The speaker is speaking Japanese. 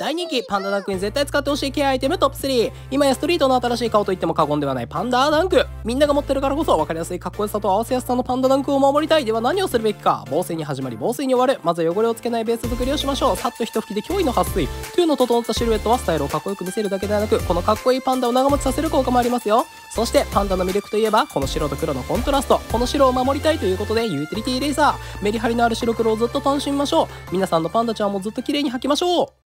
大人気パンダダンクに絶対使ってほしいケアアイテムトップ3今やストリートの新しい顔といっても過言ではないパンダダンク。みんなが持ってるからこそ分かりやすいかっこよさと合わせやすさのパンダダンクを守りたい。では何をするべきか防水に始まり防水に終わるまずは汚れをつけないベース作りをしましょう。さっと一吹きで脅威の撥水。2の整ったシルエットはスタイルをかっこよく見せるだけではなくこのかっこいいパンダを長持ちさせる効果もありますよ。そしてパンダの魅力といえばこの白と黒のコントラスト。この白を守りたいということでユーティリティレーザー。メリハリのある白黒をずっと楽しみましょう。皆さんのパンダちゃんもずっと綺麗に履きましょう。